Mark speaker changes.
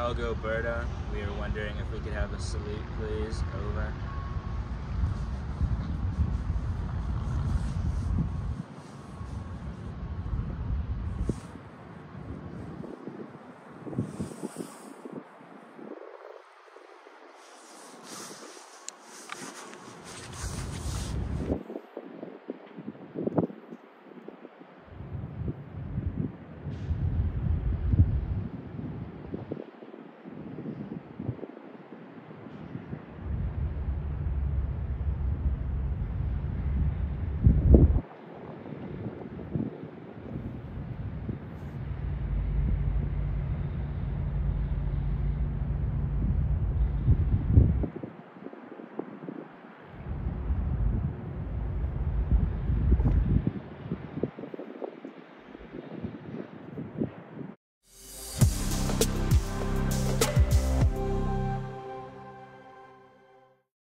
Speaker 1: Algoberta. We are wondering if we could have a salute, please. Over.